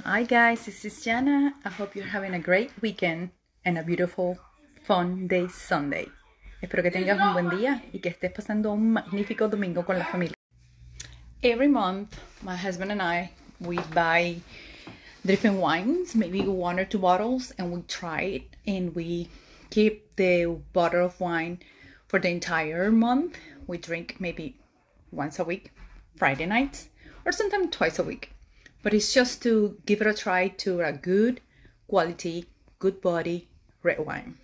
Hi guys, this is Yana. I hope you're having a great weekend and a beautiful, fun day Sunday. Espero que tengas un buen día y que estés pasando un magnífico domingo con la familia. Every month, my husband and I, we buy different wines, maybe one or two bottles, and we try it and we keep the bottle of wine for the entire month. We drink maybe once a week, Friday nights, or sometimes twice a week but it's just to give it a try to a good quality, good body red wine.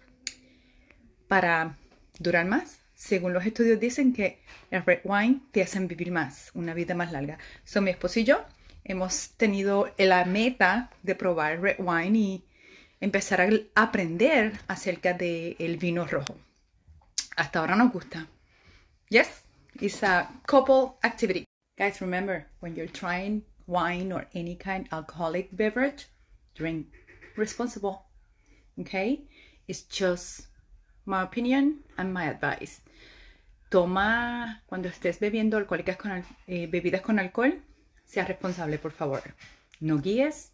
Para durar más, según los estudios dicen que el red wine te hacen vivir más, una vida más larga. So mi esposo y yo hemos tenido la meta de probar red wine y empezar a aprender acerca del el vino rojo. Hasta ahora nos gusta. Yes, it's a couple activity. Guys, remember when you're trying wine or any kind alcoholic beverage, drink responsible. Okay? It's just my opinion and my advice. Toma cuando estés bebiendo alcohólicas con, eh, bebidas con alcohol, sea responsable, por favor. No guíes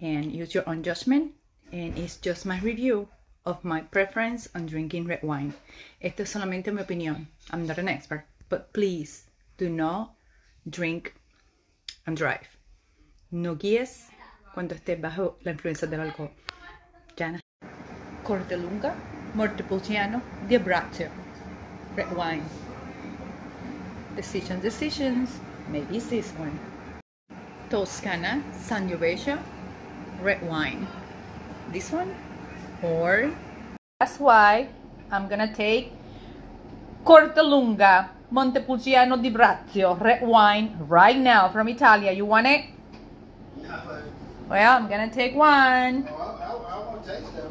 and use your own judgment. And it's just my review of my preference on drinking red wine. Esto es solamente mi opinión. I'm not an expert. But please do not drink and drive. No guíes cuando estés bajo la influencia del alcohol. Jana. Cortelunga, Montepulciano, di Abbraccio. Red wine. Decisions, decisions. Maybe this one. Toscana, Sangiovese, red wine. This one? Or... That's why I'm gonna take Cortelunga, Montepulciano d'Abruzzo, red wine, right now from Italia. You want it? Well, I'm gonna take one.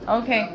Okay.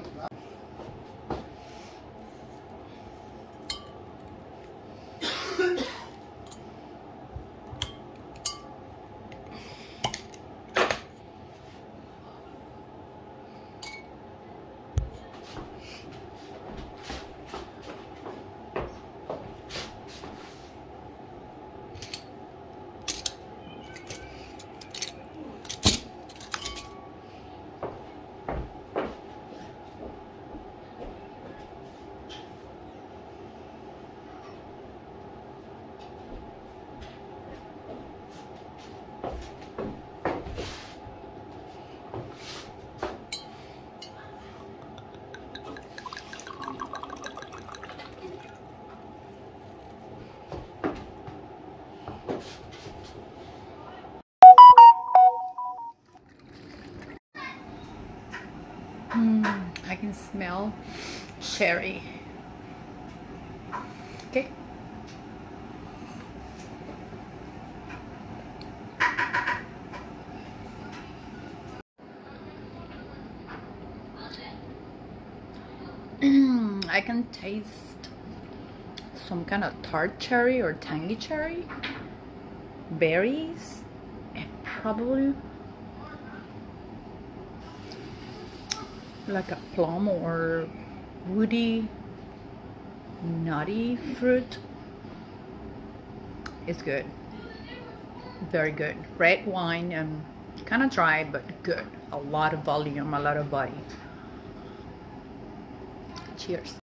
Mm, I can smell cherry. Okay. I can taste some kind of tart cherry or tangy cherry, berries, and probably like a plum or woody nutty fruit it's good. Very good. Red wine um, and kind of dry but good. A lot of volume a lot of body. Cheers